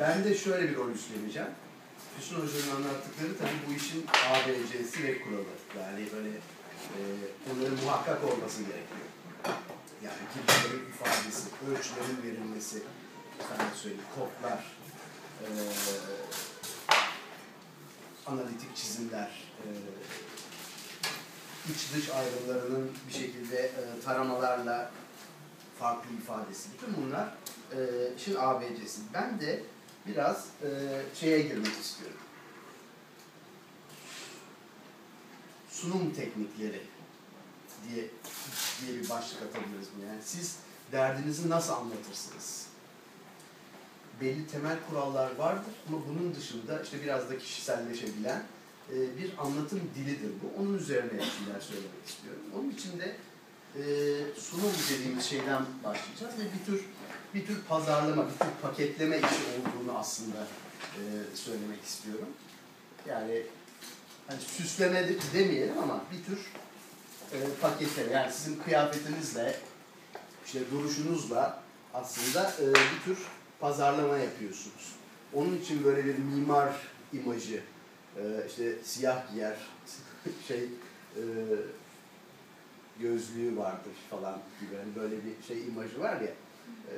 ben de şöyle bir rol üstleneceğim. Füsun Hoca'nın anlattıkları tabii bu işin ABC'si ve kuralı. Yani böyle e, bunların muhakkak olması gerekiyor. Yani kimselerin ifadesi, ölçülerin verilmesi, sana söyleyeyim, kodlar, e, analitik çizimler, e, iç dış ayrımlarının bir şekilde e, taramalarla farklı ifadesi. Bütün bunlar e, işin ABC'si. Ben de biraz e, şeye girmek istiyorum. Sunum teknikleri diye diye bir başlık atabiliriz buna. Yani siz derdinizi nasıl anlatırsınız? Belli temel kurallar vardır ama bunun dışında işte biraz da kişiselleşebilen e, bir anlatım dilidir bu. Onun üzerine şeyler söylemek istiyorum. Onun için de e, sunum dediğimiz şeyden başlayacağız ve bir tür bir tür pazarlama, bir tür paketleme işi olduğunu aslında e, söylemek istiyorum. Yani hani süsleme de- demeyelim ama bir tür e, paketleme. Yani sizin kıyafetinizle, işte duruşunuzla aslında e, bir tür pazarlama yapıyorsunuz. Onun için böyle bir mimar imajı, e, işte siyah giyer, şey e, gözlüğü vardır falan gibi hani böyle bir şey imajı var ya. E,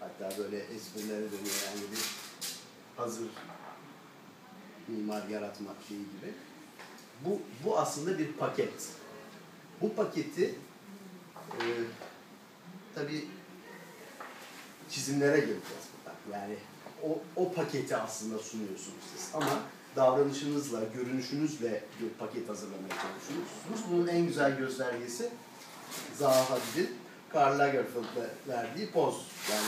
hatta böyle esprilere dönüyor yani bir hazır mimar yaratmak şeyi gibi. Bu, bu aslında bir paket. Bu paketi e, tabii çizimlere geleceğiz buradan. Yani o, o paketi aslında sunuyorsunuz siz. Ama davranışınızla, görünüşünüzle bir paket hazırlamaya çalışıyorsunuz. Bunun en güzel göstergesi Zaha Hadid'in Karl Lagerfeld'le verdiği poz. Yani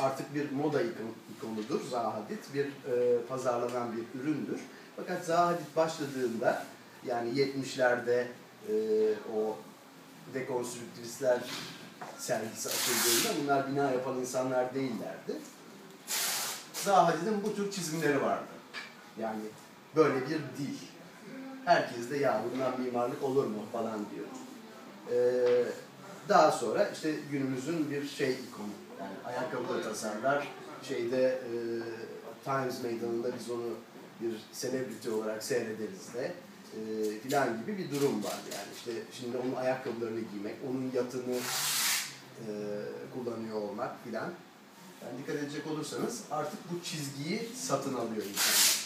artık bir moda ikon, ikonudur Zaha Hadid. Bir e, pazarlanan bir üründür. Fakat Zaha Hadid başladığında yani 70'lerde e, o dekonstrüktivistler sergisi açıldığında bunlar bina yapan insanlar değillerdi. Zaha Hadid'in bu tür çizimleri vardı. Yani böyle bir dil. Herkes de ya bundan mimarlık olur mu falan diyor. Ee, daha sonra işte günümüzün bir şey ikonu. Yani ayakkabı tasarlar. Şeyde e, Times Meydanı'nda biz onu bir celebrity olarak seyrederiz de e, filan gibi bir durum var. Yani işte şimdi onun ayakkabılarını giymek, onun yatını e, kullanıyor olmak filan. Yani dikkat edecek olursanız artık bu çizgiyi satın alıyor insanlar.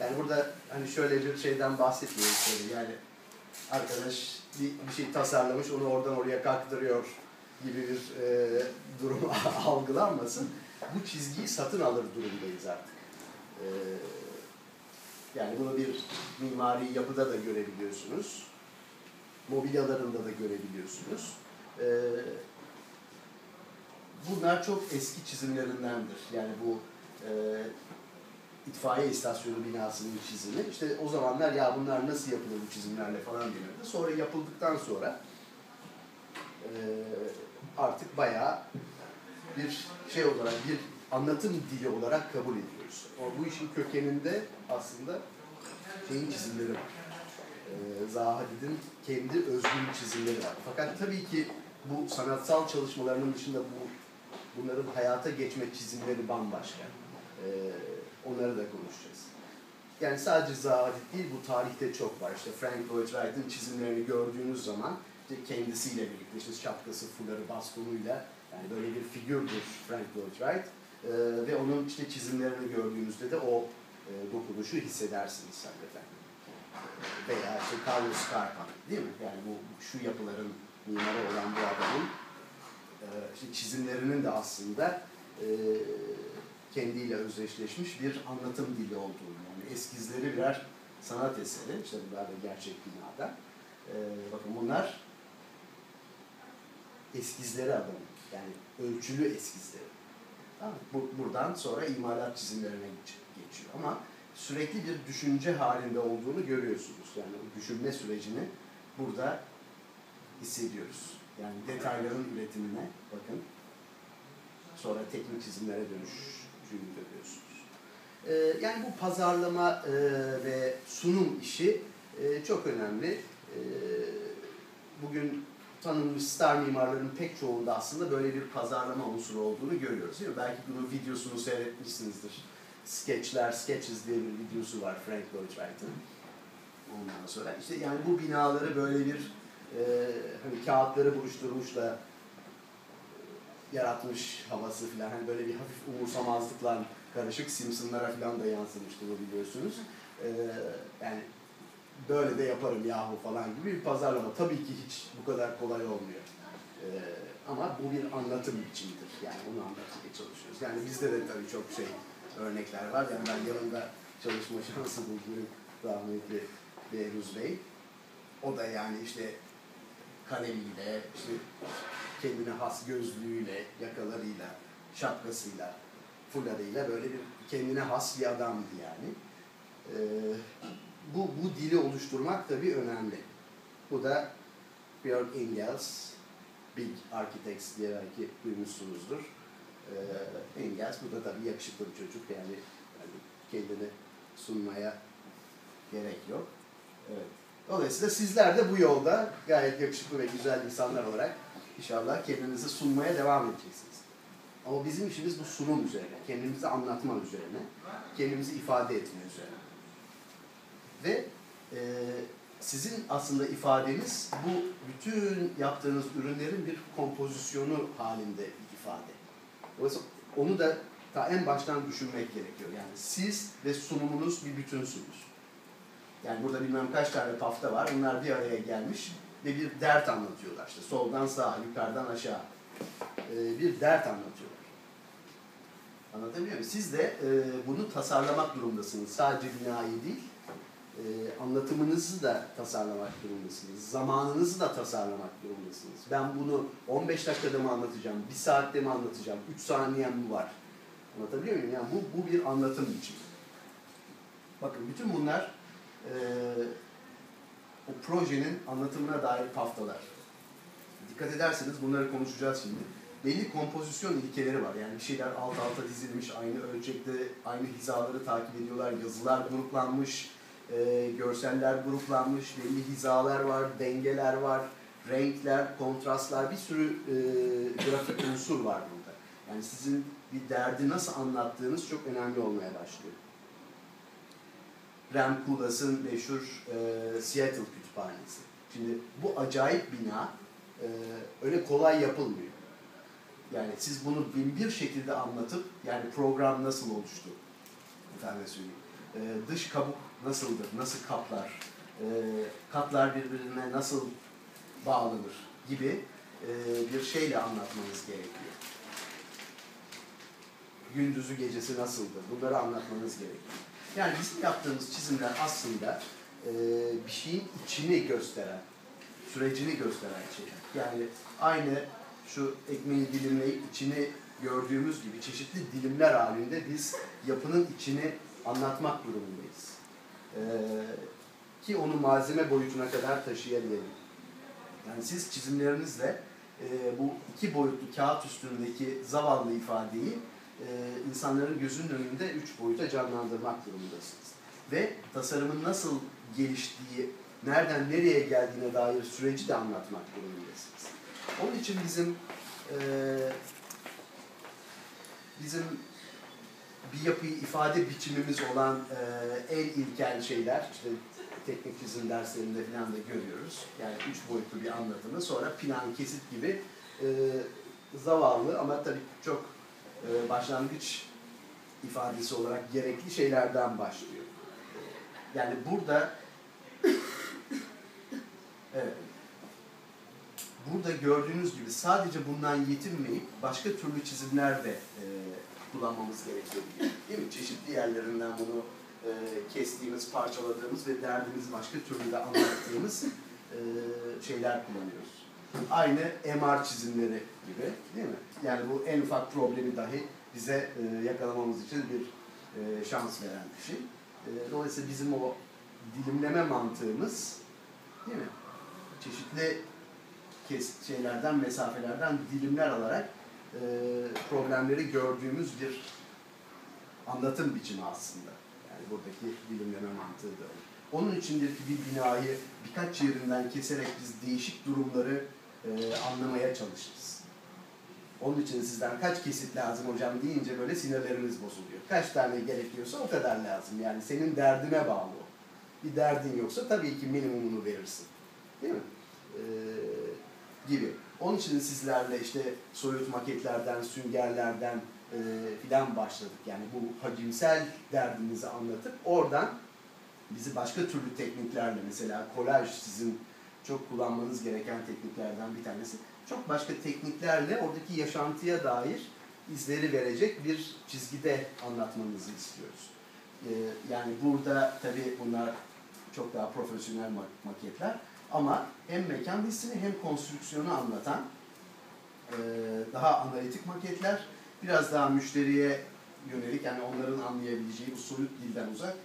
Yani burada hani şöyle bir şeyden bahsetmiyoruz. Yani arkadaş bir, bir şey tasarlamış, onu oradan oraya kalktırıyor gibi bir e, durum algılanmasın. Bu çizgiyi satın alır durumdayız artık. E, yani bunu bir mimari yapıda da görebiliyorsunuz. Mobilyalarında da görebiliyorsunuz. E, bunlar çok eski çizimlerindendir. Yani bu e, itfaiye istasyonu binasının çizimi. İşte o zamanlar ya bunlar nasıl yapılır bu çizimlerle falan denirdi. Sonra yapıldıktan sonra artık bayağı bir şey olarak, bir anlatım dili olarak kabul ediyoruz. Bu işin kökeninde aslında şeyin çizimleri var. E, Zaha Hadid'in kendi özgün çizimleri var. Fakat tabii ki bu sanatsal çalışmalarının dışında bu bunların hayata geçme çizimleri bambaşka. E, onları da konuşacağız. Yani sadece Zaha Hadid değil, bu tarihte çok var. İşte Frank Lloyd Wright'ın çizimlerini gördüğünüz zaman işte kendisiyle birlikte işte şapkası, fuları, bastonuyla yani böyle bir figürdür Frank Lloyd Wright. Ee, ve onun işte çizimlerini gördüğünüzde de o e, dokunuşu hissedersiniz hakikaten. Veya işte Carlos Scarpa değil mi? Yani bu şu yapıların mimarı olan bu adamın e, işte çizimlerinin de aslında e, kendiyle özdeşleşmiş bir anlatım dili olduğunu, yani eskizleri birer sanat eseri, işte bunlar da gerçek binada. Ee, bakın bunlar eskizleri adamın, yani ölçülü eskizleri. Tamam? Bu, buradan sonra imalat çizimlerine geç- geçiyor ama sürekli bir düşünce halinde olduğunu görüyorsunuz. Yani o düşünme sürecini burada hissediyoruz. Yani detayların üretimine bakın. Sonra teknik çizimlere dönüştüğünü görüyorsunuz. Ee, yani bu pazarlama e, ve sunum işi e, çok önemli. E, bugün tanınmış star mimarların pek çoğunda aslında böyle bir pazarlama unsuru olduğunu görüyoruz değil mi? Belki bunun videosunu seyretmişsinizdir. Sketchler, Sketches diye bir videosu var Frank Lloyd Wright'ın. Ondan sonra işte yani bu binaları böyle bir e, hani kağıtları buruşturmuşla yaratmış havası falan hani böyle bir hafif umursamazlıkla karışık Simpsonlara falan da yansımıştı bu biliyorsunuz. Ee, yani böyle de yaparım yahu falan gibi bir pazarlama. Tabii ki hiç bu kadar kolay olmuyor. Ee, ama bu bir anlatım biçimidir. Yani onu anlatmaya çalışıyoruz. Yani bizde de tabii çok şey örnekler var. Yani ben yanında çalışma şansı buldum rahmetli Behruz Bey. O da yani işte kalemiyle, işte kendine has gözlüğüyle, yakalarıyla, şapkasıyla, fularıyla böyle bir kendine has bir adamdı yani. Ee, bu, bu dili oluşturmak tabii önemli. Bu da Björn Ingels, Big Architects diye belki duymuşsunuzdur. Ee, Ingels, bu da tabii yakışıklı bir çocuk yani, yani kendini sunmaya gerek yok. Evet. Dolayısıyla sizler de bu yolda gayet yakışıklı ve güzel insanlar olarak inşallah kendinizi sunmaya devam edeceksiniz. Ama bizim işimiz bu sunum üzerine, kendimizi anlatma üzerine, kendimizi ifade etme üzerine. Ve e, sizin aslında ifadeniz bu bütün yaptığınız ürünlerin bir kompozisyonu halinde bir ifade. Dolayısıyla onu da ta en baştan düşünmek gerekiyor. Yani siz ve sunumunuz bir bütünsünüz. Yani burada bilmem kaç tane pafta var. Bunlar bir araya gelmiş ve bir dert anlatıyorlar. İşte soldan sağa, yukarıdan aşağı e, bir dert anlatıyorlar. Anlatabiliyor muyum? Siz de e, bunu tasarlamak durumdasınız. Sadece binayı değil, e, anlatımınızı da tasarlamak durumdasınız. Zamanınızı da tasarlamak durumdasınız. Ben bunu 15 dakikada mı anlatacağım, 1 saatte mi anlatacağım, 3 saniyem mi var? Anlatabiliyor muyum? Yani bu, bu bir anlatım biçimi. Bakın bütün bunlar e, projenin anlatımına dair paftalar. Dikkat ederseniz bunları konuşacağız şimdi. Belli kompozisyon ilkeleri var. Yani bir şeyler alt alta dizilmiş, aynı ölçekte, aynı hizaları takip ediyorlar. Yazılar gruplanmış, e, görseller gruplanmış, belli hizalar var, dengeler var, renkler, kontrastlar, bir sürü e, grafik unsur var burada. Yani sizin bir derdi nasıl anlattığınız çok önemli olmaya başlıyor. Rem Koolhaas'ın meşhur e, Seattle Kütüphanesi. Şimdi bu acayip bina e, öyle kolay yapılmıyor. Yani siz bunu bin bir şekilde anlatıp, yani program nasıl oluştu, bir tane söyleyeyim. E, dış kabuk nasıldır, nasıl kaplar, e, katlar birbirine nasıl bağlanır gibi e, bir şeyle anlatmanız gerekiyor. Gündüzü gecesi nasıldır, bunları anlatmanız gerekiyor. Yani bizim yaptığımız çizimler aslında e, bir şeyin içini gösteren, sürecini gösteren şeyler. Yani aynı şu ekmeği dilimleyip içini gördüğümüz gibi çeşitli dilimler halinde biz yapının içini anlatmak durumundayız. Ee, ki onu malzeme boyutuna kadar taşıyabilelim. Yani siz çizimlerinizle e, bu iki boyutlu kağıt üstündeki zavallı ifadeyi e, insanların gözünün önünde üç boyuta canlandırmak durumundasınız. Ve tasarımın nasıl geliştiği, nereden nereye geldiğine dair süreci de anlatmak durumundasınız. Onun için bizim e, bizim bir yapıyı ifade biçimimiz olan e, en ilkel şeyler, işte teknik çizim derslerinde falan da görüyoruz. Yani üç boyutlu bir anlatımı, sonra plan, kesit gibi e, zavallı ama tabii çok e, başlangıç ifadesi olarak gerekli şeylerden başlıyor. Yani burada evet, burada gördüğünüz gibi sadece bundan yetinmeyip başka türlü çizimler de e, kullanmamız gerekiyor. Değil mi? Çeşitli yerlerinden bunu e, kestiğimiz, parçaladığımız ve derdimizi başka türlü de anlattığımız e, şeyler kullanıyoruz. Aynı MR çizimleri gibi değil mi? Yani bu en ufak problemi dahi bize e, yakalamamız için bir e, şans veren bir şey. E, dolayısıyla bizim o dilimleme mantığımız değil mi? Çeşitli kes şeylerden, mesafelerden dilimler alarak e, problemleri gördüğümüz bir anlatım biçimi aslında. Yani buradaki dilimleme mantığı da öyle. Onun içindir ki bir binayı birkaç yerinden keserek biz değişik durumları e, anlamaya çalışırız. Onun için sizden kaç kesit lazım hocam deyince böyle sinirlerimiz bozuluyor. Kaç tane gerekiyorsa o kadar lazım. Yani senin derdine bağlı o. Bir derdin yoksa tabii ki minimumunu verirsin. Değil mi? Ee, gibi. Onun için sizlerle işte soyut maketlerden, süngerlerden e, filan başladık. Yani bu hacimsel derdinizi anlatıp oradan bizi başka türlü tekniklerle mesela kolaj sizin çok kullanmanız gereken tekniklerden bir tanesi. Çok başka tekniklerle oradaki yaşantıya dair izleri verecek bir çizgide anlatmanızı istiyoruz. Ee, yani burada tabii bunlar çok daha profesyonel maketler ama hem mekan hissini hem konstrüksiyonu anlatan e, daha analitik maketler, biraz daha müşteriye yönelik yani onların anlayabileceği bu soyut dilden uzak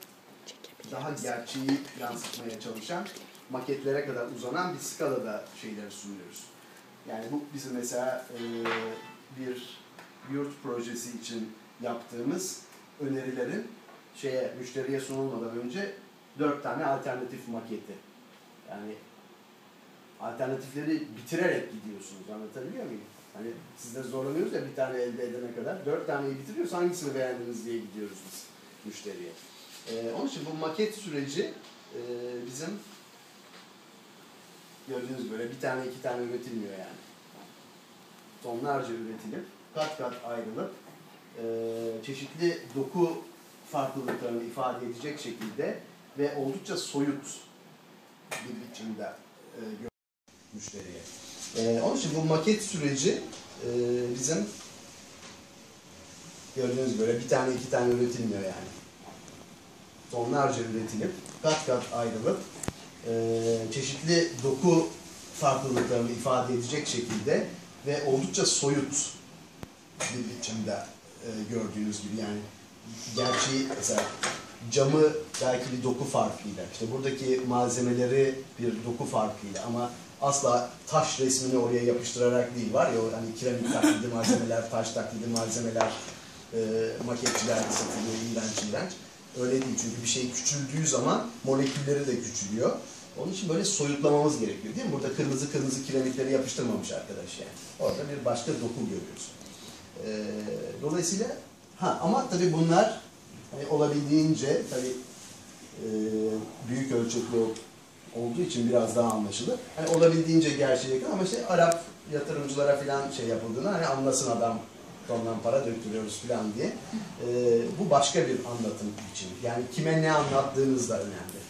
daha gerçeği yansıtmaya çalışan maketlere kadar uzanan bir skalada şeyler sunuyoruz. Yani bu bizim mesela e, bir yurt projesi için yaptığımız önerilerin şeye müşteriye sunulmadan önce dört tane alternatif maketi. Yani alternatifleri bitirerek gidiyorsunuz. Anlatabiliyor muyum? Hani siz de zorlanıyoruz ya bir tane elde edene kadar. Dört taneyi bitiriyoruz hangisini beğendiniz diye gidiyoruz biz müşteriye. Ee, onun için bu maket süreci e, bizim gördüğünüz böyle bir tane iki tane üretilmiyor yani. Tonlarca üretilip kat kat ayrılıp e, çeşitli doku farklılıklarını ifade edecek şekilde ve oldukça soyut bir biçimde e, müşteriye. E, onun için bu maket süreci e, bizim gördüğünüz böyle bir tane iki tane üretilmiyor yani. Tonlarca üretilip kat kat ayrılıp e, çeşitli doku farklılıklarını ifade edecek şekilde ve oldukça soyut bir biçimde e, gördüğünüz gibi yani gerçeği mesela camı belki bir doku farkıyla, işte buradaki malzemeleri bir doku farkıyla ama asla taş resmini oraya yapıştırarak değil var ya hani kiremit taklidi malzemeler, taş taklidi malzemeler e, maketçilerde satılıyor iğrenç iğrenç. Öyle değil çünkü bir şey küçüldüğü zaman molekülleri de küçülüyor. Onun için böyle soyutlamamız gerekiyor değil mi? Burada kırmızı kırmızı kiremitleri yapıştırmamış arkadaş yani. Orada bir başka doku görüyoruz. E, dolayısıyla ha ama tabii bunlar hani olabildiğince tabii e, büyük ölçekli olduğu için biraz daha anlaşılır. Hani olabildiğince gerçeğe yakın ama işte Arap yatırımcılara falan şey yapıldığını hani anlasın adam tondan para döktürüyoruz falan diye. E, bu başka bir anlatım için. Yani kime ne anlattığınız da önemli.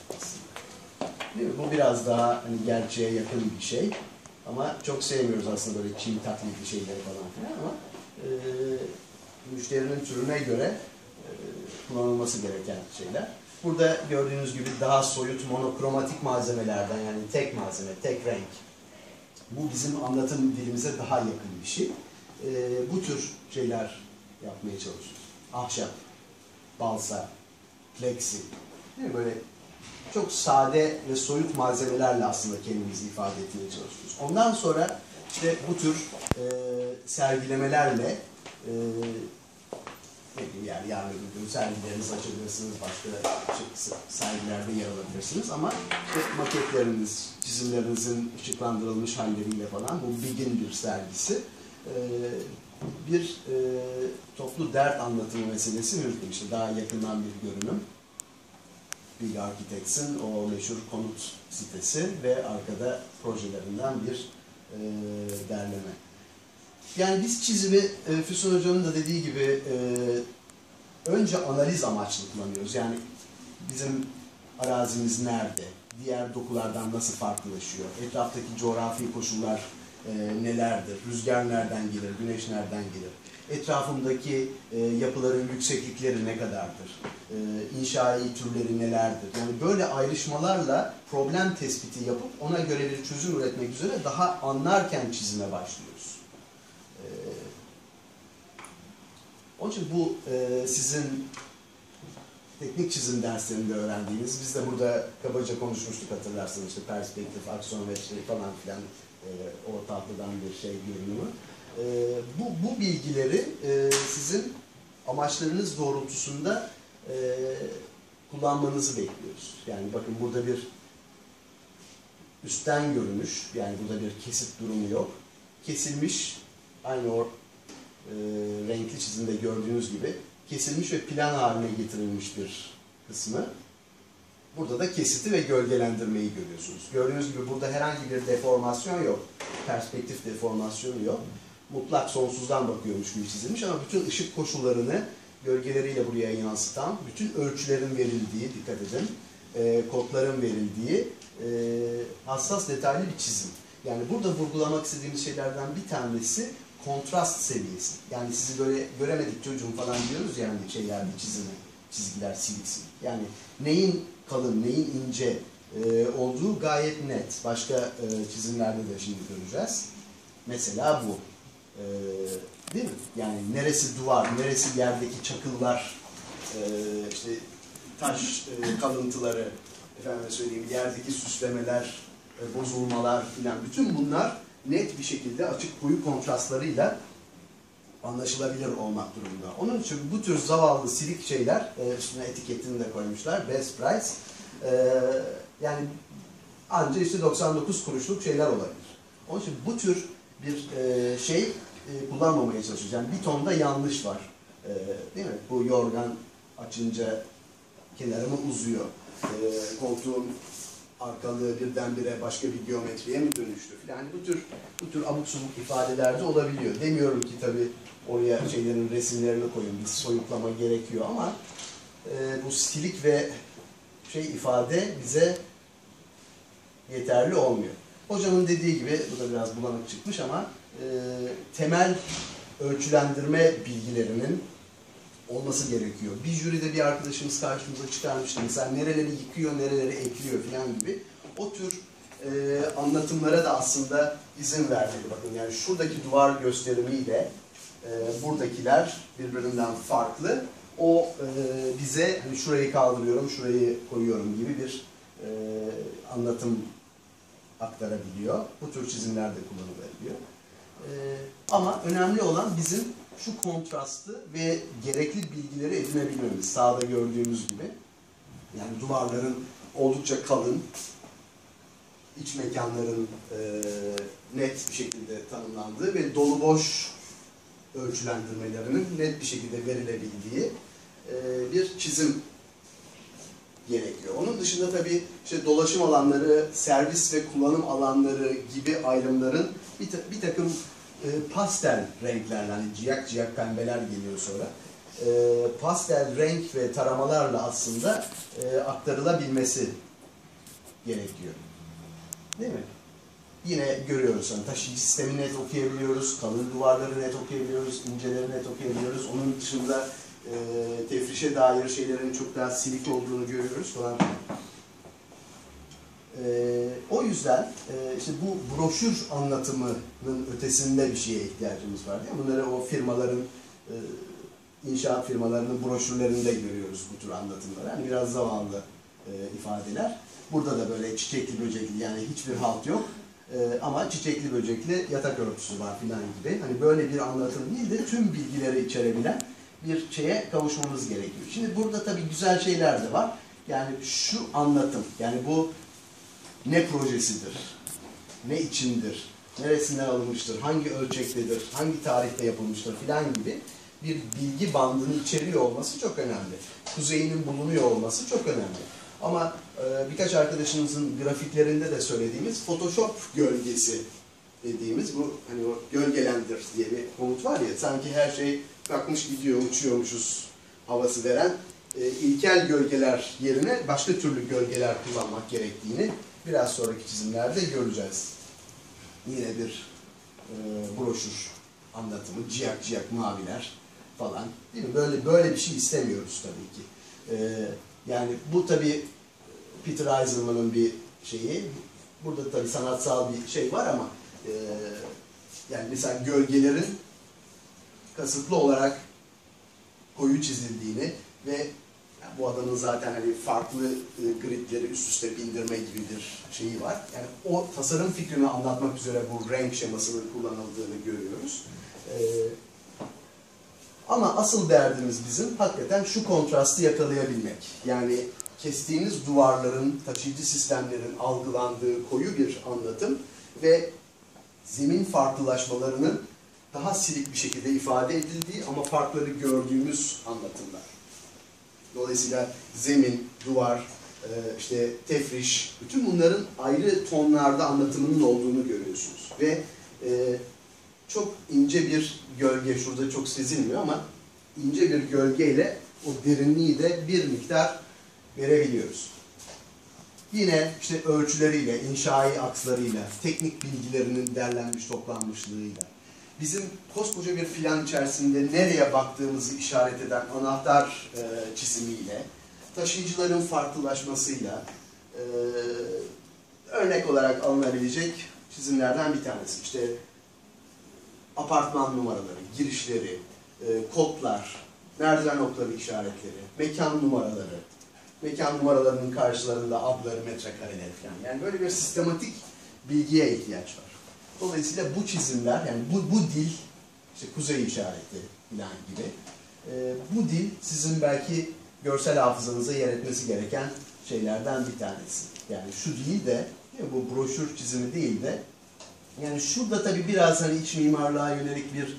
Değil mi? Bu biraz daha hani gerçeğe yakın bir şey. Ama çok sevmiyoruz aslında böyle Çin taklitli şeyleri falan filan ama e, müşterinin türüne göre e, kullanılması gereken şeyler. Burada gördüğünüz gibi daha soyut monokromatik malzemelerden yani tek malzeme, tek renk. Bu bizim anlatım dilimize daha yakın bir şey. E, bu tür şeyler yapmaya çalışıyoruz. Ahşap, balsa, plexi. Değil mi? Böyle çok sade ve soyut malzemelerle aslında kendimizi ifade etmeye çalışıyoruz. Ondan sonra işte bu tür e, sergilemelerle e, ne bileyim yani yarın öbür gün sergilerinizi açabilirsiniz, başka sergilerde yer alabilirsiniz ama maketleriniz, çizimlerinizin ışıklandırılmış halleriyle falan bu Big'in bir sergisi. Ee, bir e, toplu dert anlatımı meselesi mümkün. İşte daha yakından bir görünüm. Big Architects'in o meşhur konut sitesi ve arkada projelerinden bir e, derleme. Yani biz çizimi e, Füsun Hoca'nın da dediği gibi e, önce analiz amaçlı kullanıyoruz. Yani bizim arazimiz nerede? Diğer dokulardan nasıl farklılaşıyor? Etraftaki coğrafi koşullar e, nelerdir? Rüzgar nereden gelir? Güneş nereden gelir? Etrafımdaki e, yapıların yükseklikleri ne kadardır? E, inşai türleri nelerdir? Yani böyle ayrışmalarla problem tespiti yapıp ona göre bir çözüm üretmek üzere daha anlarken çizime başlıyoruz. E, onun için bu e, sizin teknik çizim derslerinde öğrendiğiniz, biz de burada kabaca konuşmuştuk hatırlarsınız işte perspektif, aksonometri falan filan e, o tahtadan bir şey görünümü. E, bu, bu bilgileri e, sizin amaçlarınız doğrultusunda e, kullanmanızı bekliyoruz. Yani bakın burada bir üstten görünüş, yani burada bir kesit durumu yok. Kesilmiş, aynı o e, renkli çizimde gördüğünüz gibi kesilmiş ve plan haline getirilmiş bir kısmı. Burada da kesiti ve gölgelendirmeyi görüyorsunuz. Gördüğünüz gibi burada herhangi bir deformasyon yok. Perspektif deformasyonu yok. Mutlak sonsuzdan bakıyormuş gibi çizilmiş ama bütün ışık koşullarını gölgeleriyle buraya yansıtan, bütün ölçülerin verildiği, dikkat edin, e, kodların verildiği e, hassas detaylı bir çizim. Yani burada vurgulamak istediğimiz şeylerden bir tanesi kontrast seviyesi. Yani sizi böyle göremedik çocuğum falan diyoruz yani şeylerde çizimi, çizgiler silik silik. Yani neyin kalın, neyin ince e, olduğu gayet net. Başka e, çizimlerde de şimdi göreceğiz. Mesela bu. E, değil mi? Yani neresi duvar, neresi yerdeki çakıllar, e, işte taş e, kalıntıları, efendim söyleyeyim yerdeki süslemeler, e, bozulmalar filan bütün bunlar net bir şekilde açık koyu kontrastlarıyla anlaşılabilir olmak durumunda. Onun için bu tür zavallı silik şeyler, e, üstüne etiketini de koymuşlar, best price, e, yani ancak işte 99 kuruşluk şeyler olabilir. Onun için bu tür bir e, şey e, kullanmamaya çalışıyoruz. Yani bir tonda yanlış var. E, değil mi? Bu yorgan açınca kenarımı uzuyor. E, koltuğun arkalığı birdenbire başka bir geometriye mi dönüştü. Yani bu tür bu tür abuk subuk ifadeler de olabiliyor. Demiyorum ki tabii oraya şeylerin resimlerini koyun, bir soyutlama gerekiyor ama bu stilik ve şey ifade bize yeterli olmuyor. Hocamın dediği gibi, bu da biraz bulanık çıkmış ama e, temel ölçülendirme bilgilerinin olması gerekiyor. Bir jüride bir arkadaşımız karşımıza çıkarmıştı. Mesela nereleri yıkıyor, nereleri ekliyor falan gibi. O tür e, anlatımlara da aslında izin vermeli. Bakın yani şuradaki duvar gösterimiyle e, buradakiler birbirinden farklı. O e, bize hani şurayı kaldırıyorum, şurayı koyuyorum gibi bir e, anlatım aktarabiliyor. Bu tür çizimler de kullanılabiliyor. E, ama önemli olan bizim şu kontrastı ve gerekli bilgileri edinebilmemiz. Sağda gördüğümüz gibi. Yani duvarların oldukça kalın, iç mekanların e, net bir şekilde tanımlandığı ve dolu boş ölçülendirmelerinin net bir şekilde verilebildiği e, bir çizim gerekiyor. Onun dışında tabii işte dolaşım alanları, servis ve kullanım alanları gibi ayrımların bir, ta bir takım e, pastel renklerle, hani ciyak ciyak pembeler geliyor sonra, e, pastel renk ve taramalarla aslında e, aktarılabilmesi gerekiyor. Değil mi? Yine görüyoruz hani taşıyıcı sistemi net okuyabiliyoruz, kalın duvarları net okuyabiliyoruz, inceleri net okuyabiliyoruz. Onun dışında e, tefrişe dair şeylerin çok daha silik olduğunu görüyoruz falan. E, o yüzden e, işte bu broşür anlatımının ötesinde bir şeye ihtiyacımız var. Değil mi? Bunları o firmaların, e, inşaat firmalarının broşürlerinde görüyoruz bu tür anlatımları. Yani biraz zavallı e, ifadeler. Burada da böyle çiçekli böcekli yani hiçbir halt yok. E, ama çiçekli böcekli yatak örtüsü var filan gibi. Hani böyle bir anlatım değil de tüm bilgileri içerebilen bir şeye kavuşmamız gerekiyor. Şimdi burada tabii güzel şeyler de var. Yani şu anlatım, yani bu ne projesidir, ne içindir, neresinden alınmıştır, hangi ölçektedir, hangi tarihte yapılmıştır filan gibi bir bilgi bandını içeriyor olması çok önemli. Kuzeyinin bulunuyor olması çok önemli. Ama e, birkaç arkadaşımızın grafiklerinde de söylediğimiz Photoshop gölgesi dediğimiz bu hani o gölgelendir diye bir komut var ya sanki her şey kalkmış gidiyor uçuyormuşuz havası veren e, ilkel gölgeler yerine başka türlü gölgeler kullanmak gerektiğini biraz sonraki çizimlerde göreceğiz. Yine bir e, broşür anlatımı, ciyak ciyak maviler falan. Değil mi? Böyle böyle bir şey istemiyoruz tabii ki. E, yani bu tabii Peter Eisenman'ın bir şeyi. Burada tabii sanatsal bir şey var ama e, yani mesela gölgelerin kasıtlı olarak koyu çizildiğini ve bu adamın zaten hani farklı e, gridleri üst üste bindirme gibi bir şeyi var. Yani o tasarım fikrini anlatmak üzere bu renk şemasının kullanıldığını görüyoruz. E, ama asıl derdimiz bizim hakikaten şu kontrastı yakalayabilmek. Yani kestiğiniz duvarların, taşıyıcı sistemlerin algılandığı koyu bir anlatım ve zemin farklılaşmalarının daha silik bir şekilde ifade edildiği ama farkları gördüğümüz anlatımlar. Dolayısıyla zemin, duvar, e, işte tefriş, bütün bunların ayrı tonlarda anlatımının olduğunu görüyorsunuz. Ve e, çok ince bir gölge, şurada çok sezilmiyor ama ince bir gölgeyle o derinliği de bir miktar verebiliyoruz. Yine işte ölçüleriyle, inşai akslarıyla, teknik bilgilerinin derlenmiş toplanmışlığıyla, bizim koskoca bir plan içerisinde nereye baktığımızı işaret eden anahtar e, çizimiyle, taşıyıcıların farklılaşmasıyla e, örnek olarak alınabilecek çizimlerden bir tanesi. İşte apartman numaraları, girişleri, e, kodlar, merdiven noktaları işaretleri, mekan numaraları, mekan numaralarının karşılarında adları, metrekareleri falan. Yani böyle bir sistematik bilgiye ihtiyaç var. Dolayısıyla bu çizimler, yani bu, bu dil, işte kuzey işareti falan gibi, e, bu dil sizin belki görsel hafızanıza yer etmesi gereken şeylerden bir tanesi. Yani şu değil de, bu broşür çizimi değil de, yani şurada tabii biraz hani iç mimarlığa yönelik bir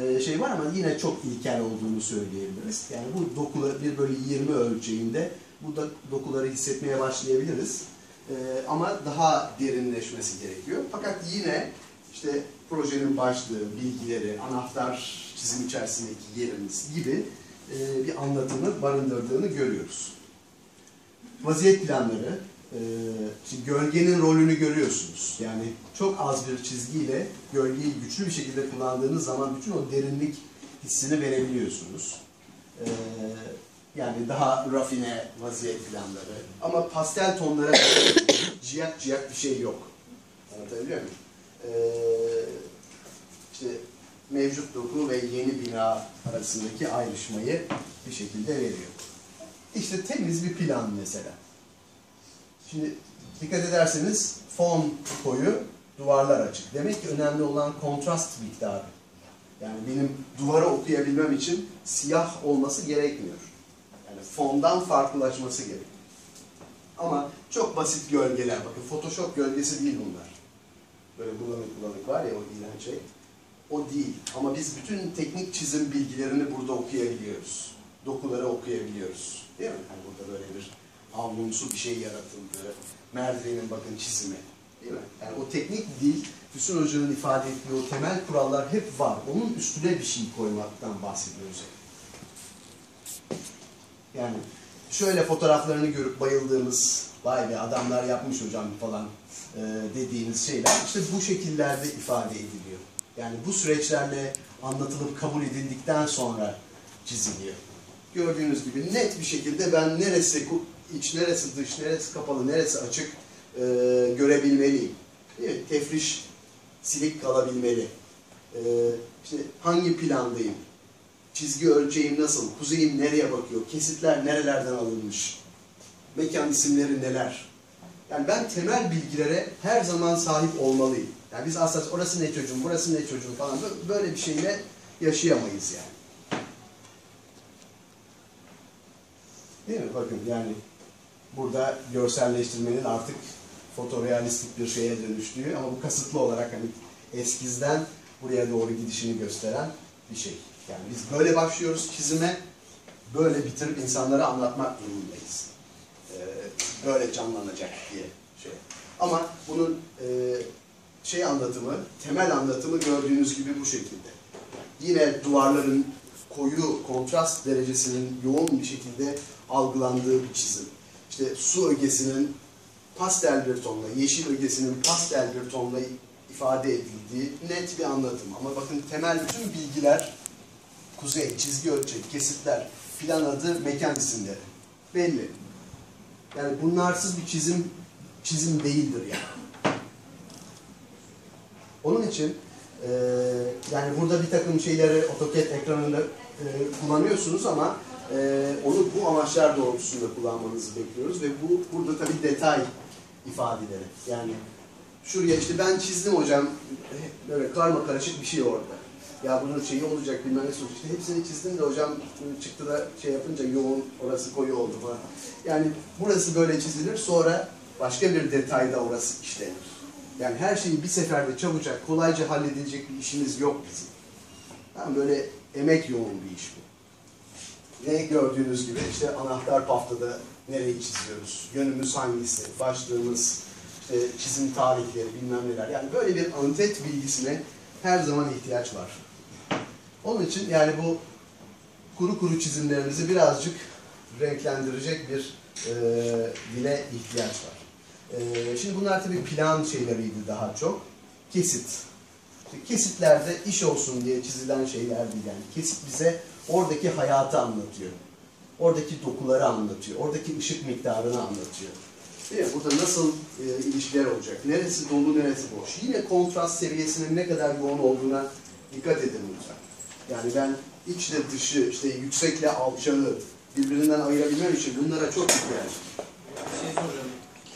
e, şey var ama yine çok ilkel olduğunu söyleyebiliriz. Yani bu dokuları bir bölü 20 ölçeğinde bu da dokuları hissetmeye başlayabiliriz. E, ama daha derinleşmesi gerekiyor. Fakat yine işte projenin başlığı, bilgileri, anahtar çizim içerisindeki yerimiz gibi e, bir anlatımı barındırdığını görüyoruz. Vaziyet planları, e, işte gölgenin rolünü görüyorsunuz. Yani çok az bir çizgiyle gölgeyi güçlü bir şekilde kullandığınız zaman bütün o derinlik hissini verebiliyorsunuz. E, yani daha rafine vaziyet planları. Ama pastel tonlara ciyak ciyak bir şey yok. Anlatabiliyor muyum? E, işte mevcut doku ve yeni bina arasındaki ayrışmayı bir şekilde veriyor. İşte temiz bir plan mesela. Şimdi dikkat ederseniz fon koyu, duvarlar açık. Demek ki önemli olan kontrast miktarı. Yani benim duvara okuyabilmem için siyah olması gerekmiyor. Fondan farklılaşması gerekiyor. Ama çok basit gölgeler, bakın Photoshop gölgesi değil bunlar. Böyle bulanık bulanık var ya o iğrenç şey. O değil. Ama biz bütün teknik çizim bilgilerini burada okuyabiliyoruz. Dokuları okuyabiliyoruz. Değil mi? Yani burada böyle bir avlumsu bir şey yaratıldı. Merdivenin bakın çizimi. Değil mi? Yani o teknik dil, Füsun Hoca'nın ifade ettiği o temel kurallar hep var. Onun üstüne bir şey koymaktan bahsediyoruz. Yani şöyle fotoğraflarını görüp bayıldığımız, vay be adamlar yapmış hocam falan e, dediğiniz şeyler işte bu şekillerde ifade ediliyor. Yani bu süreçlerle anlatılıp kabul edildikten sonra çiziliyor. Gördüğünüz gibi net bir şekilde ben neresi iç, neresi dış, neresi kapalı, neresi açık e, görebilmeliyim. Değil mi? Tefriş silik kalabilmeli. E, işte hangi plandayım? Çizgi ölçeğim nasıl? Kuzeyim nereye bakıyor? Kesitler nerelerden alınmış? Mekan isimleri neler? Yani ben temel bilgilere her zaman sahip olmalıyım. Yani biz asla orası ne çocuğum, burası ne çocuğum falan böyle bir şeyle yaşayamayız yani. Değil mi? Bakın yani burada görselleştirmenin artık fotorealistik bir şeye dönüştüğü ama bu kasıtlı olarak hani eskizden buraya doğru gidişini gösteren bir şey. Yani biz böyle başlıyoruz çizime, böyle bitirip insanlara anlatmak durumundayız. Ee, böyle canlanacak diye şey. Ama bunun e, şey anlatımı, temel anlatımı gördüğünüz gibi bu şekilde. Yine duvarların koyu kontrast derecesinin yoğun bir şekilde algılandığı bir çizim. İşte su ögesinin pastel bir tonla, yeşil ögesinin pastel bir tonla ifade edildiği net bir anlatım. Ama bakın temel bütün bilgiler kuzey, çizgi ölçek, kesitler, plan adı, mekan isimleri. Belli. Yani bunlarsız bir çizim çizim değildir yani. Onun için e, yani burada bir takım şeyleri AutoCAD ekranında e, kullanıyorsunuz ama e, onu bu amaçlar doğrultusunda kullanmanızı bekliyoruz ve bu burada tabii detay ifadeleri. Yani şuraya işte ben çizdim hocam böyle karma karışık bir şey orada. Ya bunun şeyi olacak bilmem ne olacak. İşte hepsini çizdim de hocam çıktı da şey yapınca yoğun orası koyu oldu falan. Yani burası böyle çizilir sonra başka bir detayda orası işlenir. Yani her şeyi bir seferde çabucak kolayca halledilecek bir işimiz yok bizim. Tamam böyle emek yoğun bir iş bu. Ne gördüğünüz gibi işte anahtar paftada nereyi çiziyoruz, yönümüz hangisi, başlığımız, işte çizim tarihleri bilmem neler. Yani böyle bir antet bilgisine her zaman ihtiyaç var. Onun için yani bu kuru kuru çizimlerimizi birazcık renklendirecek bir e, dile ihtiyaç var. E, şimdi bunlar tabii plan şeyleriydi daha çok. Kesit. Kesitlerde iş olsun diye çizilen şeyler değil yani. Kesit bize oradaki hayatı anlatıyor. Oradaki dokuları anlatıyor. Oradaki ışık miktarını anlatıyor. Değil mi? Burada nasıl e, ilişkiler olacak? Neresi dolu, neresi boş? Yine kontrast seviyesinin ne kadar yoğun olduğuna dikkat edin lütfen. Yani ben içle dışı, işte yüksekle alçağı birbirinden ayırabilmem için bunlara çok edin. Bir şey soracağım.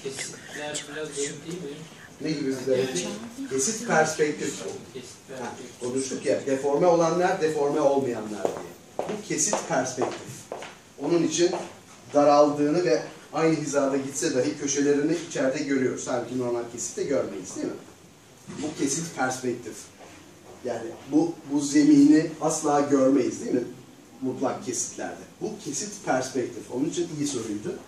Kesitler biraz garip değil mi? Ne gibi bir gariplik? Kesit perspektif bu. Kesitler. Ha, konuştuk ya, deforme olanlar, deforme olmayanlar diye. Bu kesit perspektif. Onun için daraldığını ve aynı hizada gitse dahi köşelerini içeride görüyoruz. Halbuki normal kesitte görmeyiz değil mi? Bu kesit perspektif. Yani bu, bu zemini asla görmeyiz değil mi? Mutlak kesitlerde. Bu kesit perspektif. Onun için iyi soruydu.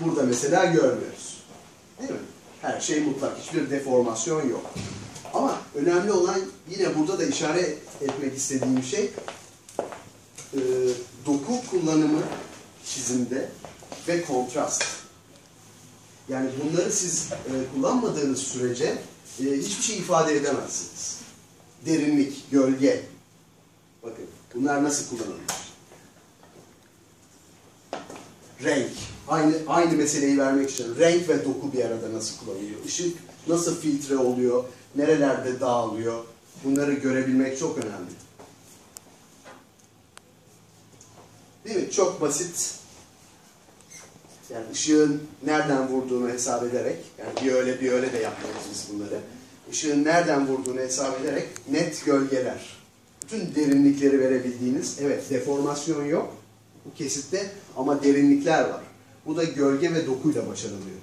Burada mesela görmüyoruz. Değil mi? Her şey mutlak. Hiçbir deformasyon yok. Ama önemli olan yine burada da işaret etmek istediğim şey e, doku kullanımı çizimde ve kontrast. Yani bunları siz e, kullanmadığınız sürece e, hiçbir şey ifade edemezsiniz. Derinlik, gölge. Bakın bunlar nasıl kullanılır? Renk. Aynı aynı meseleyi vermek için renk ve doku bir arada nasıl kullanılıyor? Işık nasıl filtre oluyor? Nerelerde dağılıyor? Bunları görebilmek çok önemli. Değil mi? Çok basit. Yani ışığın nereden vurduğunu hesap ederek, yani bir öyle bir öyle de yapmıyoruz biz bunları. Işığın nereden vurduğunu hesap ederek net gölgeler. Bütün derinlikleri verebildiğiniz, evet deformasyon yok bu kesitte ama derinlikler var. Bu da gölge ve dokuyla başarılıyor.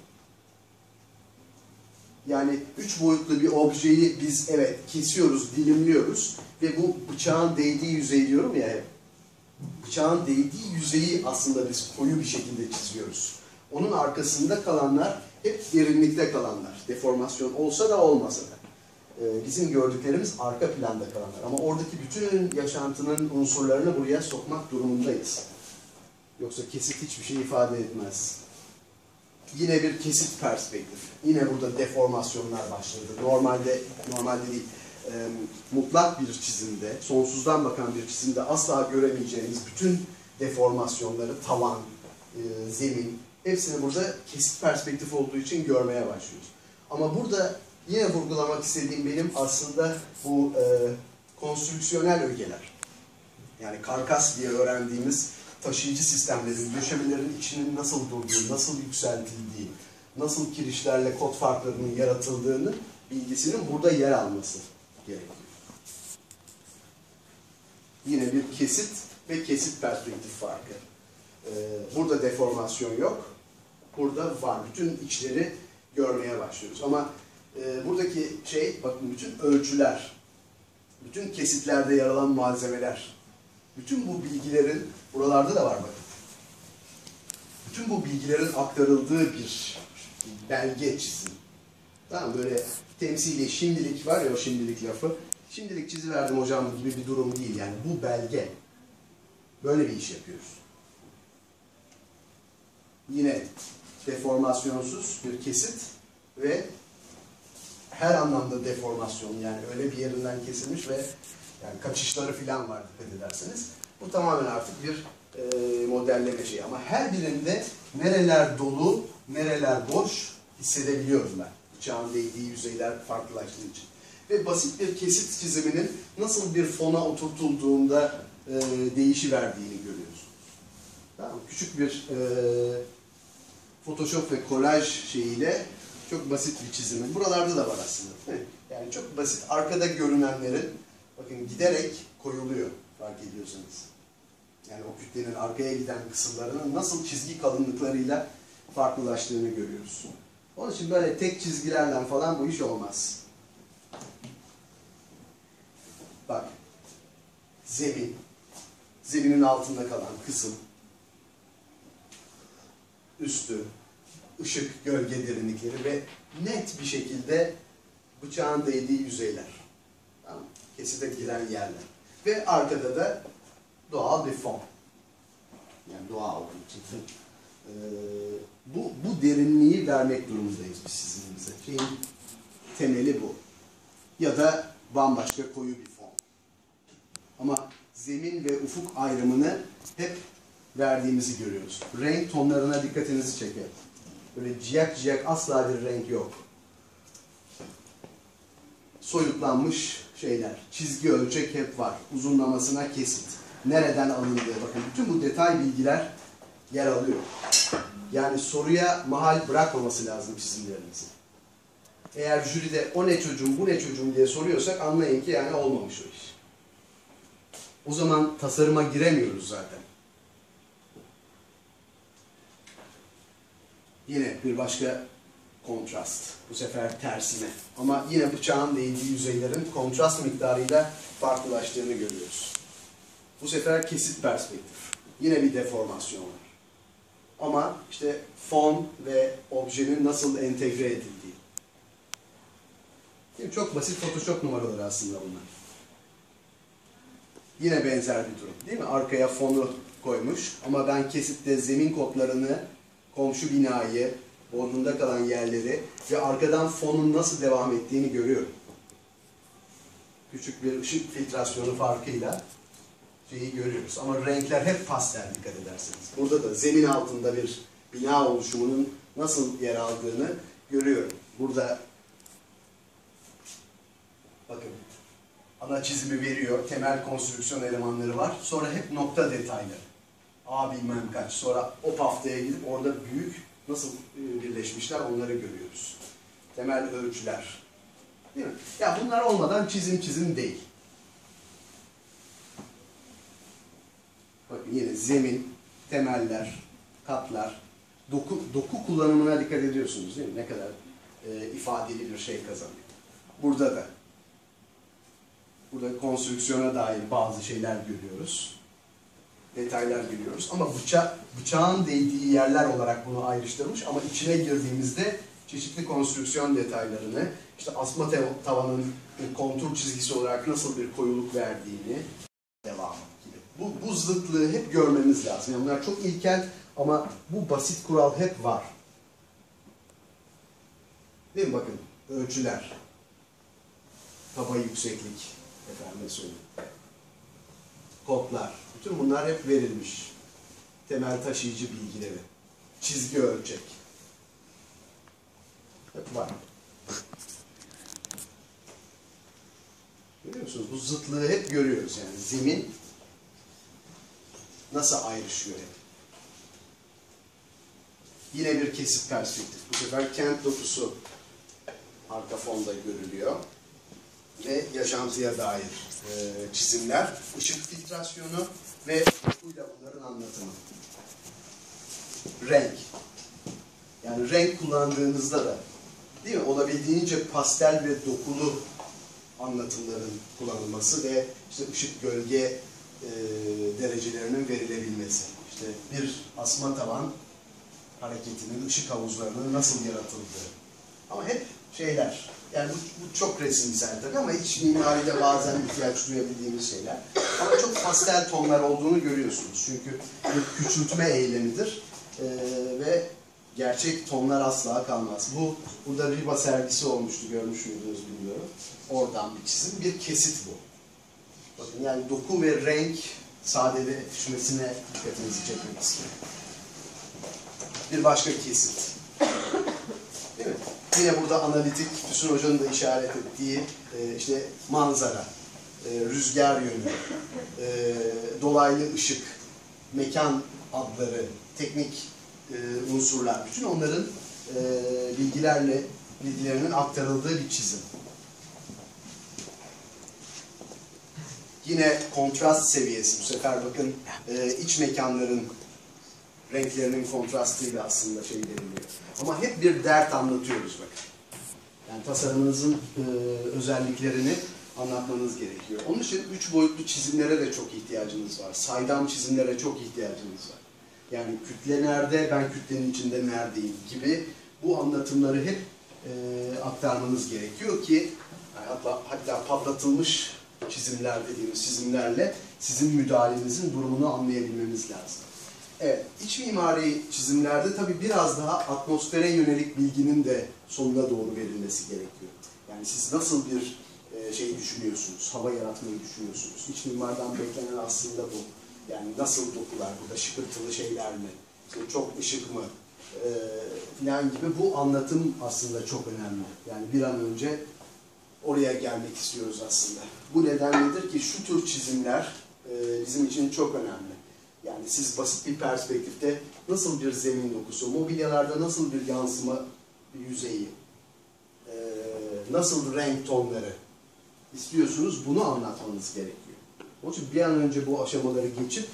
Yani üç boyutlu bir objeyi biz evet kesiyoruz, dilimliyoruz ve bu bıçağın değdiği yüzey diyorum ya hep. Bıçağın değdiği yüzeyi aslında biz koyu bir şekilde çiziyoruz. Onun arkasında kalanlar hep derinlikte kalanlar. Deformasyon olsa da olmasa da. Ee, bizim gördüklerimiz arka planda kalanlar. Ama oradaki bütün yaşantının unsurlarını buraya sokmak durumundayız. Yoksa kesit hiçbir şey ifade etmez. Yine bir kesit perspektif. Yine burada deformasyonlar başladı. Normalde, normalde değil, e, mutlak bir çizimde, sonsuzdan bakan bir çizimde asla göremeyeceğiniz bütün deformasyonları, tavan, e, zemin, hepsini burada kesit perspektif olduğu için görmeye başlıyoruz. Ama burada yine vurgulamak istediğim benim aslında bu e, konstrüksiyonel ögeler. Yani karkas diye öğrendiğimiz taşıyıcı sistemlerin, döşemelerin içinin nasıl durduğu, nasıl yükseltildiği, nasıl kirişlerle kod farklarının yaratıldığını bilgisinin burada yer alması gerekiyor. Yine bir kesit ve kesit perspektif farkı. Ee, burada deformasyon yok. Burada var. Bütün içleri görmeye başlıyoruz. Ama e, buradaki şey, bakın bütün ölçüler, bütün kesitlerde yer alan malzemeler, bütün bu bilgilerin, buralarda da var bakın. Bütün bu bilgilerin aktarıldığı bir belge çizim. Tamam böyle temsili şimdilik var ya o şimdilik lafı. Şimdilik çiziverdim hocam gibi bir durum değil yani bu belge. Böyle bir iş yapıyoruz. Yine deformasyonsuz bir kesit ve her anlamda deformasyon yani öyle bir yerinden kesilmiş ve yani kaçışları falan var dikkat ederseniz. Bu tamamen artık bir e, modelleme şeyi ama her birinde nereler dolu, nereler boş hissedebiliyorum ben. Bıçağın değdiği yüzeyler farklılaştığı için. Ve basit bir kesit çiziminin nasıl bir fona oturtulduğunda e, değişiverdiğini görüyorsunuz. Tamam, küçük bir e, Photoshop ve kolaj şeyiyle çok basit bir çizimin. Buralarda da var aslında. Yani çok basit. Arkada görünenlerin bakın giderek koyuluyor fark ediyorsanız. Yani o kütlenin arkaya giden kısımlarının nasıl çizgi kalınlıklarıyla farklılaştığını görüyoruz. Onun için böyle tek çizgilerle falan bu iş olmaz. Bak. Zemin. Zeminin altında kalan kısım. Üstü. ışık, gölge derinlikleri ve net bir şekilde bıçağın değdiği yüzeyler. Tamam? Kesite giren yerler. Ve arkada da doğal bir fon. Yani doğa olduğu için. Ee, bu, bu derinliği vermek durumundayız biz sizinimize. Şeyin temeli bu. Ya da bambaşka koyu bir fon. Ama zemin ve ufuk ayrımını hep verdiğimizi görüyoruz. Renk tonlarına dikkatinizi çeker. Böyle ciyak ciyak asla bir renk yok. Soyutlanmış şeyler. Çizgi ölçek hep var. Uzunlamasına kesit. Nereden alındığı. Bakın bütün bu detay bilgiler yer alıyor. Yani soruya mahal bırakmaması lazım çizimlerinizin. Eğer jüride o ne çocuğum bu ne çocuğum diye soruyorsak anlayın ki yani olmamış o iş. O zaman tasarıma giremiyoruz zaten. Yine bir başka kontrast. Bu sefer tersine. Ama yine bıçağın değdiği yüzeylerin kontrast miktarıyla farklılaştığını görüyoruz. Bu sefer kesit perspektif. Yine bir deformasyon var. Ama işte fon ve objenin nasıl entegre edildiği. Şimdi çok basit Photoshop numaraları aslında bunlar. Yine benzer bir durum değil mi? Arkaya fonu koymuş ama ben kesitte zemin kodlarını, komşu binayı, burnunda kalan yerleri ve arkadan fonun nasıl devam ettiğini görüyorum. Küçük bir ışık filtrasyonu farkıyla şeyi görüyoruz. Ama renkler hep pastel dikkat ederseniz. Burada da zemin altında bir bina oluşumunun nasıl yer aldığını görüyorum. Burada bakın ana çizimi veriyor. Temel konstrüksiyon elemanları var. Sonra hep nokta detayları. A bilmem kaç. Sonra o haftaya gidip orada büyük nasıl e, birleşmişler onları görüyoruz. Temel ölçüler. Değil mi? Ya bunlar olmadan çizim çizim değil. Bakın yine zemin, temeller, katlar, doku, doku kullanımına dikkat ediyorsunuz değil mi? Ne kadar e, ifadeli bir şey kazanıyor. Burada da burada konstrüksiyona dair bazı şeyler görüyoruz. Detaylar görüyoruz. Ama bıça, bıçağın değdiği yerler olarak bunu ayrıştırmış ama içine girdiğimizde çeşitli konstrüksiyon detaylarını, işte asma tavanın kontur çizgisi olarak nasıl bir koyuluk verdiğini devam gibi. Bu, bu zıtlığı hep görmemiz lazım. Yani bunlar çok ilkel ama bu basit kural hep var. Değil mi? Bakın ölçüler, kaba yükseklik, efendim söyleyeyim. Kodlar, bütün bunlar hep verilmiş. Temel taşıyıcı bilgileri, çizgi ölçek. Hep var. Görüyor musunuz? Bu zıtlığı hep görüyoruz yani. Zemin nasıl ayrışıyor hep. Yine bir kesit perspektif. Bu sefer kent dokusu arka fonda görülüyor. Ve yaşantıya dair e, çizimler, ışık filtrasyonu ve dokuyla bunların anlatımı. Renk. Yani renk kullandığınızda da değil mi? Olabildiğince pastel ve dokulu anlatımların kullanılması ve işte ışık gölge e, derecelerinin verilebilmesi. İşte bir asma tavan hareketinin, ışık havuzlarının nasıl yaratıldığı. Ama hep şeyler. Yani bu, bu çok resimsel tabii ama iç mimaride bazen ihtiyaç duyabildiğimiz şeyler. Ama çok pastel tonlar olduğunu görüyorsunuz. Çünkü bir küçültme eylemidir. Ee, ve gerçek tonlar asla kalmaz. Bu burada Riba sergisi olmuştu görmüş müydünüz bilmiyorum. Oradan bir çizim. Bir kesit bu. Bakın yani doku ve renk sadeleşmesine dikkatinizi çekmek istiyorum. Bir başka kesit. Değil mi? Yine burada analitik, Füsun Hoca'nın da işaret ettiği e, işte manzara, e, rüzgar yönü, e, dolaylı ışık, mekan adları, teknik e, unsurlar, bütün onların e, bilgilerle bilgilerinin aktarıldığı bir çizim. Yine kontrast seviyesi bu sefer bakın e, iç mekanların renklerinin kontrastıyla aslında şey veriliyor. Ama hep bir dert anlatıyoruz bakın. Yani tasarımınızın e, özelliklerini anlatmanız gerekiyor. Onun için üç boyutlu çizimlere de çok ihtiyacınız var. Saydam çizimlere çok ihtiyacınız var. Yani kütle nerede, ben kütlenin içinde neredeyim gibi bu anlatımları hep e, aktarmanız gerekiyor ki hatta, hatta patlatılmış çizimler dediğimiz çizimlerle sizin müdahalenizin durumunu anlayabilmemiz lazım. Evet, iç mimari çizimlerde tabii biraz daha atmosfere yönelik bilginin de sonuna doğru verilmesi gerekiyor. Yani siz nasıl bir e, şey düşünüyorsunuz, hava yaratmayı düşünüyorsunuz. İç mimardan beklenen aslında bu. Yani nasıl dokular, burada şıkırtılı şeyler mi, çok ışık mı, e, falan gibi bu anlatım aslında çok önemli. Yani bir an önce oraya gelmek istiyoruz aslında. Bu nedenledir ki şu tür çizimler e, bizim için çok önemli. Yani siz basit bir perspektifte nasıl bir zemin dokusu, mobilyalarda nasıl bir yansıma yüzeyi, e, nasıl renk tonları istiyorsunuz bunu anlatmanız gerekiyor. Onun için bir an önce bu aşamaları geçip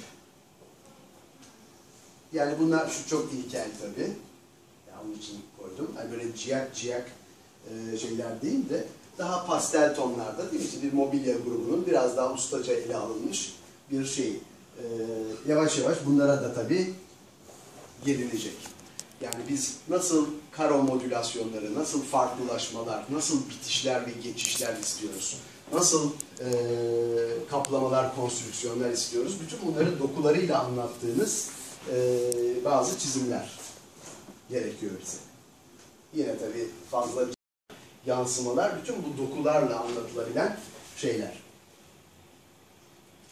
yani bunlar şu çok ilkel tabii. Yani onun için koydum. Yani böyle ciyak ciyak e, şeyler değil de daha pastel tonlarda değil mi? İşte bir mobilya grubunun biraz daha ustaca ele alınmış bir şey. E, yavaş yavaş bunlara da tabii gelinecek. Yani biz nasıl karo modülasyonları, nasıl farklılaşmalar, nasıl bitişler ve geçişler istiyoruz? Nasıl e, kaplamalar, konstrüksiyonlar istiyoruz? Bütün bunları dokularıyla anlattığınız e, bazı çizimler gerekiyor bize. Yine tabii fazla yansımalar, bütün bu dokularla anlatılabilen şeyler.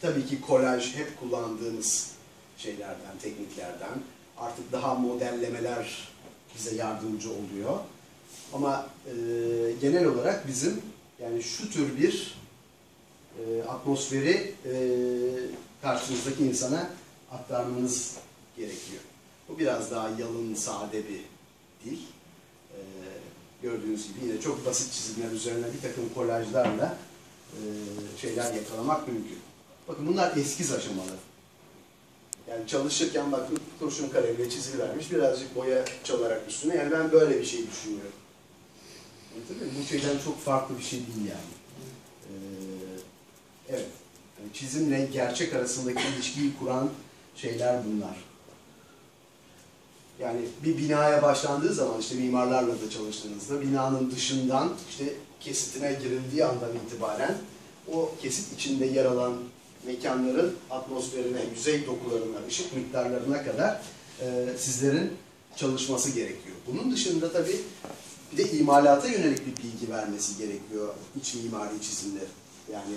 Tabii ki kolaj hep kullandığımız şeylerden, tekniklerden. Artık daha modellemeler bize yardımcı oluyor. Ama e, genel olarak bizim yani şu tür bir e, atmosferi e, karşınızdaki insana aktarmanız gerekiyor. Bu biraz daha yalın, sade bir dil. E, gördüğünüz gibi yine çok basit çizimler üzerine bir takım kolajlarla e, şeyler yakalamak mümkün. Bakın bunlar eskiz aşamaları. Yani çalışırken bak kurşun kalemle çizilivermiş, birazcık boya çalarak üstüne. Yani ben böyle bir şey düşünüyorum. Muyum? Bu şeyden çok farklı bir şey değil yani. Ee, evet. Yani çizimle gerçek arasındaki ilişkiyi kuran şeyler bunlar. Yani bir binaya başlandığı zaman işte mimarlarla da çalıştığınızda binanın dışından işte kesitine girildiği andan itibaren o kesit içinde yer alan mekanların atmosferine, yüzey dokularına, ışık miktarlarına kadar e, sizlerin çalışması gerekiyor. Bunun dışında tabii bir de imalata yönelik bir bilgi vermesi gerekiyor iç mimari çizimleri. Yani